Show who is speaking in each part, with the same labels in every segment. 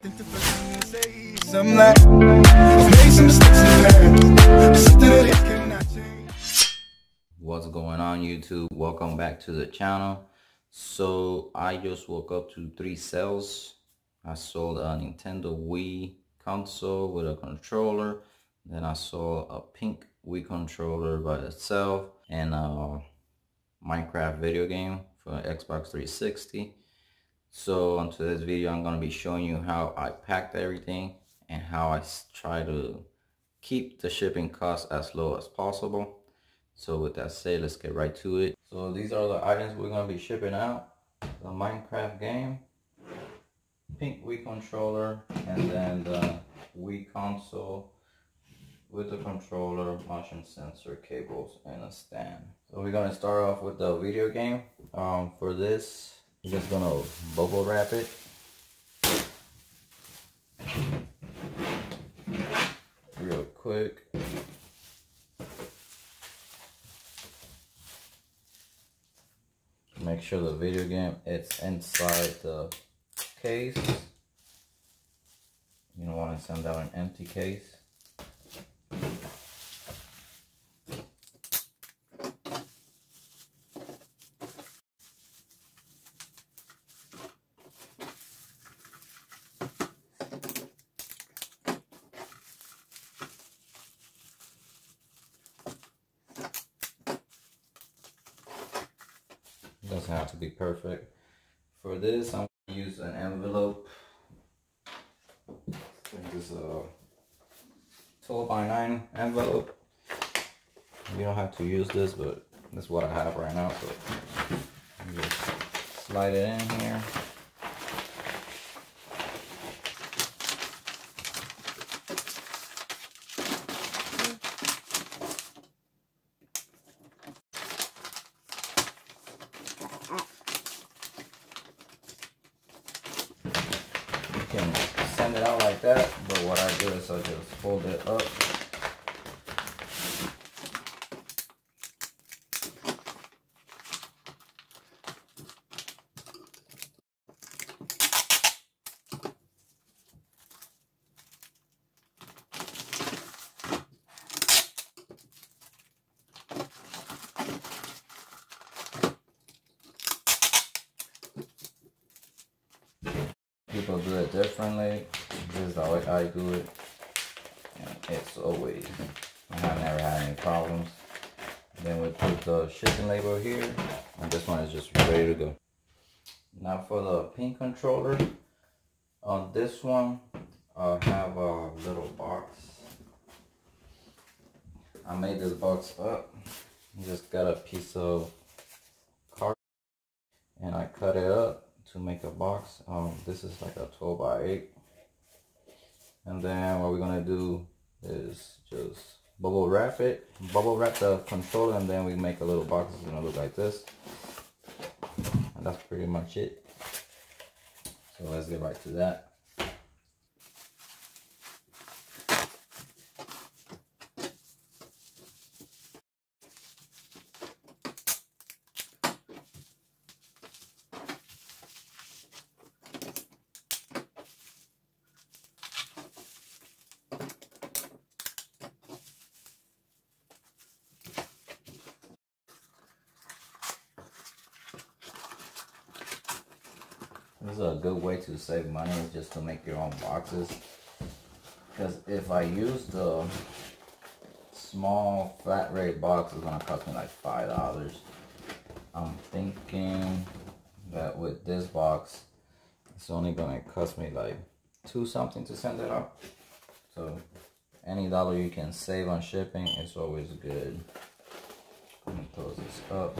Speaker 1: What's going on YouTube? Welcome back to the channel. So I just woke up to three sales. I sold a Nintendo Wii console with a controller. Then I saw a pink Wii controller by itself and a Minecraft video game for Xbox 360. So on today's video, I'm going to be showing you how I packed everything and how I try to keep the shipping costs as low as possible. So with that said, let's get right to it. So these are the items we're going to be shipping out. The Minecraft game, pink Wii controller, and then the Wii console with the controller, motion sensor, cables, and a stand. So we're going to start off with the video game. Um, for this, Just gonna bubble wrap it. Real quick. Make sure the video game it's inside the case. You don't want to send out an empty case. It doesn't have to be perfect. For this, I'm gonna use an envelope. This is a 12 by 9 envelope. You don't have to use this, but this is what I have right now. So just slide it in here. You can send it out like that, but what I do is I just fold it up. People do it differently. This is the way I do it. And it's always, I have never had any problems. Then we put the shipping label here. And this one is just ready to go. Now for the pin controller. On this one, I have a little box. I made this box up. Just got a piece of card and I cut it up to make a box. Um, this is like a 12 by 8. And then what we're gonna do is just bubble wrap it, bubble wrap the controller, and then we make a little box. It's gonna look like this. And that's pretty much it. So let's get right to that. This is a good way to save money is just to make your own boxes. Because if I use the small flat rate box, it's gonna cost me like five dollars. I'm thinking that with this box, it's only gonna cost me like two something to send it out. So any dollar you can save on shipping is always good. Let me close this up.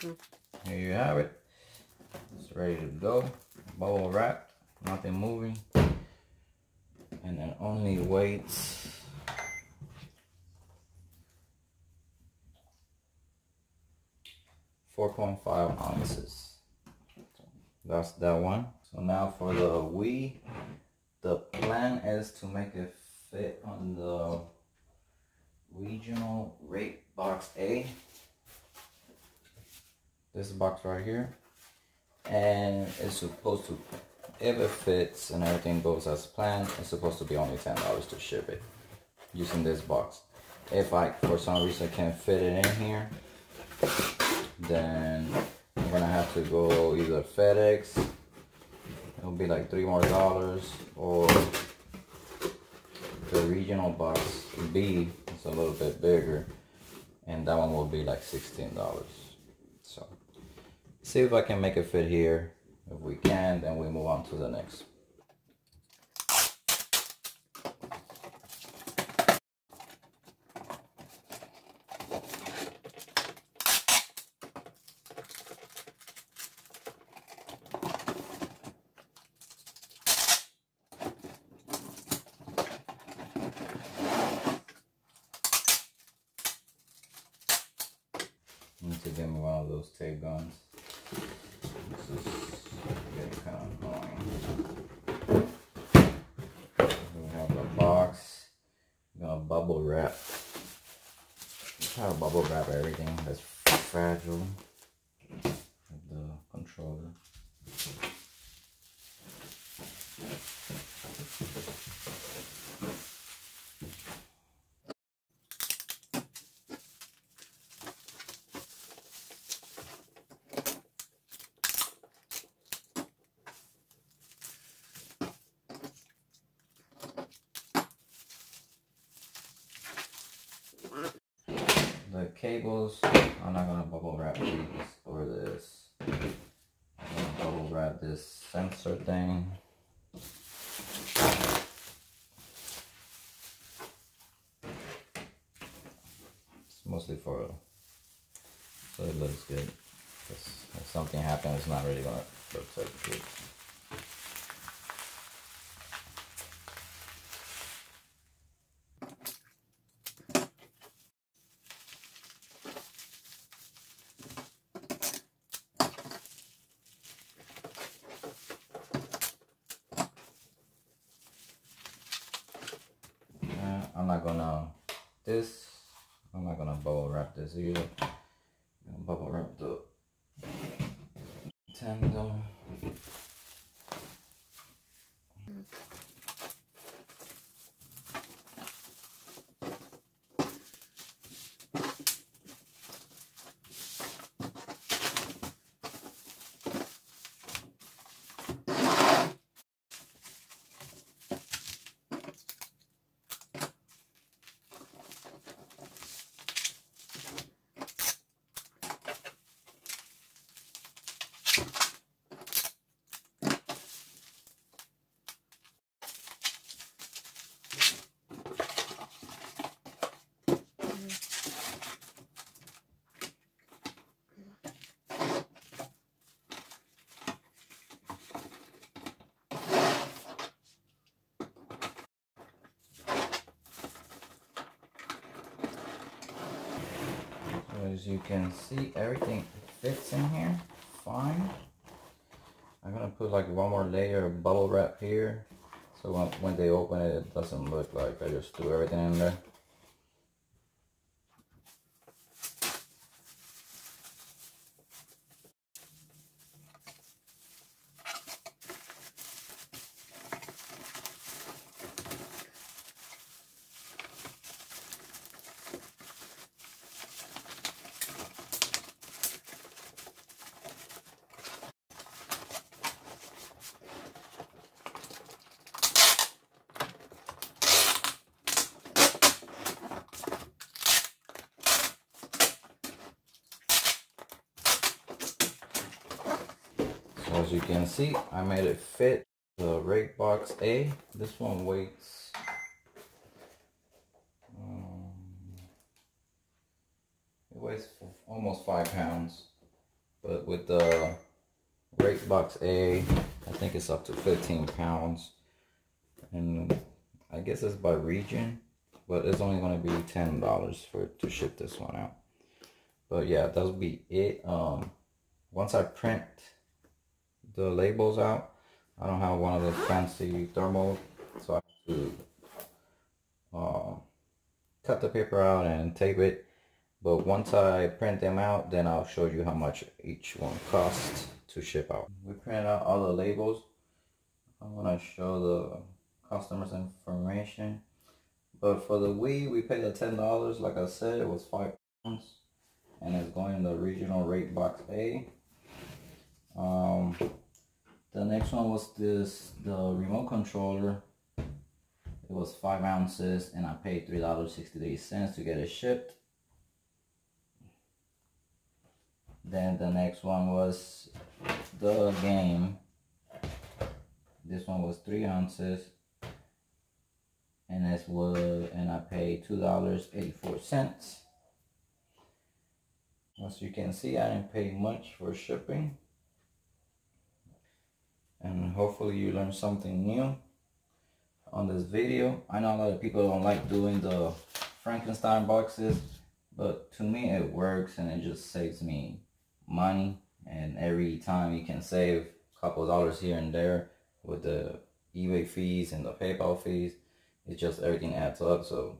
Speaker 1: Here you have it. It's ready to go. Bubble wrap, nothing moving. And then only weights. Four point five ounces. That's that one. So now for the Wii, the plan is to make it fit on the regional rate box A. This box right here. And it's supposed to, if it fits and everything goes as planned, it's supposed to be only $10 to ship it using this box. If I, for some reason, can't fit it in here, then I'm gonna have to go either FedEx, it'll be like three more dollars, or the regional box B is a little bit bigger, and that one will be like $16. See if I can make it fit here. If we can, then we move on to the next. need to get me one of those tape guns. Box. I'm bubble wrap. Try to bubble wrap everything that's fragile. With the controller. The cables, I'm not gonna bubble wrap these or this. I'm gonna bubble wrap this sensor thing. It's mostly for so it looks good. if something happens, it's not really gonna protect it. Uh, I'm not gonna this. I'm not gonna bubble wrap this either. I'm gonna bubble wrap the Nintendo. You can see, everything fits in here fine. I'm gonna put like one more layer of bubble wrap here. So when, when they open it, it doesn't look like I just threw everything in there. So as you can see, I made it fit the rate box A. This one weighs um, it weighs almost five pounds. but with the rate box A, I think it's up to 15 pounds. And I guess it's by region, but it's only going to be $10 for to ship this one out. But yeah, that'll be it. Um, once I print the labels out, I don't have one of the fancy thermal, so I have to uh, cut the paper out and tape it. But once I print them out, then I'll show you how much each one costs to ship out. We printed out all the labels. I'm gonna show the customers information. But for the Wii, we paid the ten dollars. Like I said, it was five pounds, and it's going in the regional rate box A. Um, the next one was this the remote controller. It was five ounces, and I paid three dollars sixty eight cents to get it shipped. Then the next one was the game. This one was three ounces. And this was and I paid two dollars eighty four cents. As you can see, I didn't pay much for shipping. And hopefully you learned something new on this video. I know a lot of people don't like doing the Frankenstein boxes, but to me it works and it just saves me money and every time you can save a couple dollars here and there with the eBay fees and the PayPal fees. It's just everything adds up. So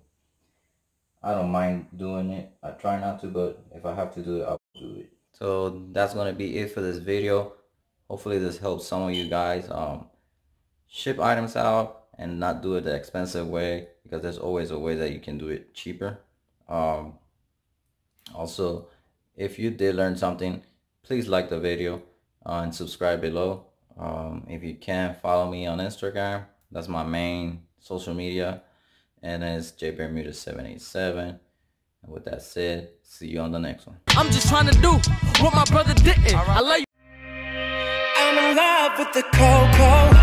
Speaker 1: I don't mind doing it. I try not to, but if I have to do it, I'll do it. So that's going to be it for this video. Hopefully this helps some of you guys um, ship items out and not do it the expensive way because there's always a way that you can do it cheaper. Um, also, if you did learn something, please like the video uh, and subscribe below. Um, if you can, follow me on Instagram. That's my main social media. And it's jbermudez787. And with that said, see you on the next one.
Speaker 2: I'm just trying to do what my brother didn't. I love you.
Speaker 3: In love with the cocoa.